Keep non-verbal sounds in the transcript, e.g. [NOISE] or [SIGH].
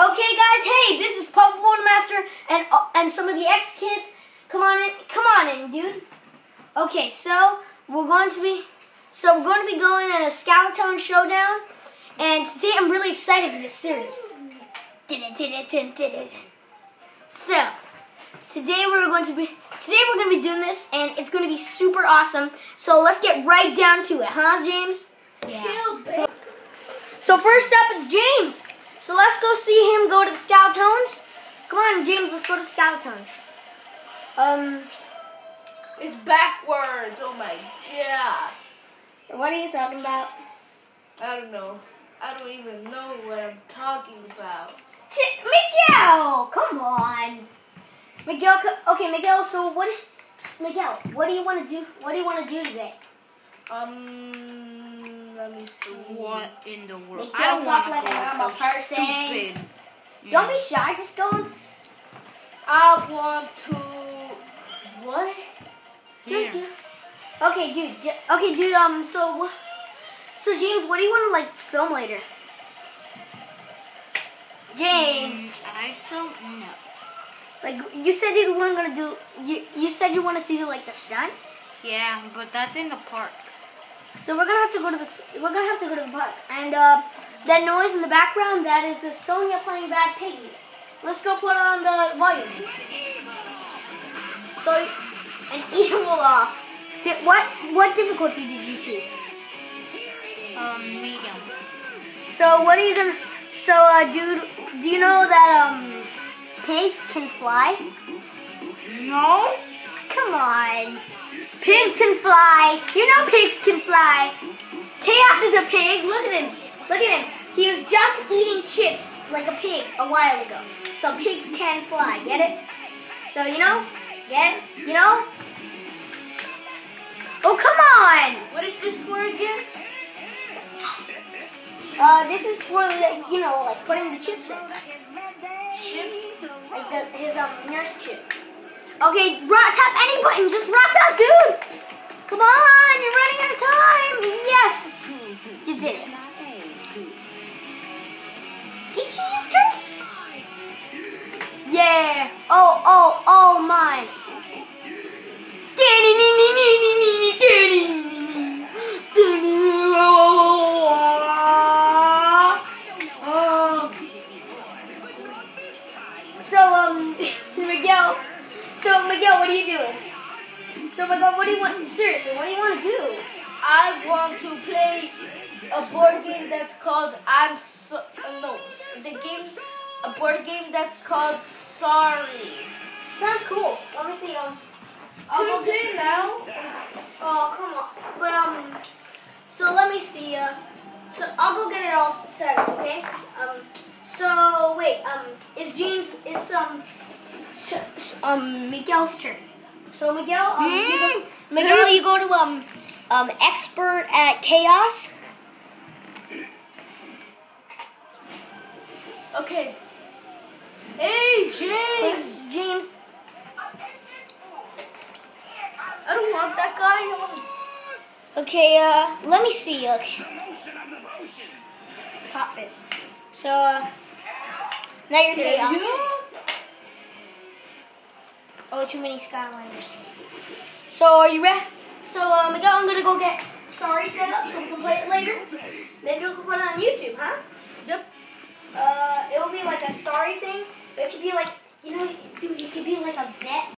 Okay, guys. Hey, this is Papa Master and uh, and some of the X kids. Come on in. Come on in, dude. Okay, so we're going to be so we're going to be going in a Skeleton showdown, and today I'm really excited for this series. So today we're going to be today we're going to be doing this, and it's going to be super awesome. So let's get right down to it, huh, James? Yeah. So, so first up, it's James. So let's go see him go to the Skaletones. Come on, James, let's go to the Skaletones. Um, It's backwards. Oh my god. what are you talking about? I don't know. I don't even know what I'm talking about. Ch- Miguel, come on. Miguel, okay, Miguel. So what, Miguel? What do you want to do? What do you want to do today? Um, let me see. What in the world? Miguel, I don't talk want like to go a with normal those person. Stupid. Don't be shy. Just go. And, I want to. What? just Yeah. do. Okay, dude. Okay, dude. Um. So, so James, what do you want to like film later? James. I don't know. Like you said you weren't gonna do you you said you wanted to do like the stunt. Yeah, but that's in the park. So we're gonna have to go to the we're gonna have to go to the park. And uh, that noise in the background that is uh, Sonia playing Bad Piggies. Let's go put on the volume. So an [LAUGHS] evil off. Di- what what difficulty did you choose? Um, medium. So what are you gonna? So uh, dude, do you know that um pigs can fly? No. Come on. Pigs can fly. You know pigs can fly. Chaos is a pig. Look at him. Look at him. He was just eating chips like a pig a while ago. So pigs can fly. Get it? So you know? Get it? You know? Oh come on! What is this for again? Uh, this is for you know like putting the chips in, Chips? like the, his um nurse chip. Okay, rock, tap any button. Just rock that dude. Come on, you're running out of time. So, Miguel, what are you doing? So, Miguel, what do you want? Seriously, what do you want to do? I want to play a board game that's called I'm so uh, no the game a board game that's called Sorry. Sounds cool. Let me see. Um, I'll Can we go play get. now? Oh, come on. But um, so let me see. Uh, so I'll go get it all set. Okay. Um. So wait. Um. Is James? It's um. S s- um. Miguel's turn. So Miguel. Um. You go, Miguel, you go to um. Um. Expert at Kaos. Okay. Hey James! James. I don't want that guy. Okay. Uh. Let me see. Okay. Pop fizz. So. Uh, now you're Kaos. Oh, too many Skylanders. So, are you ready? So, uh, Miguel, I'm gonna go get Sorry set up so we can play it later. Maybe we can put it on YouTube, huh? Yep. Uh, it will be like a starry thing. It could be like, you know, dude, it could be like a vet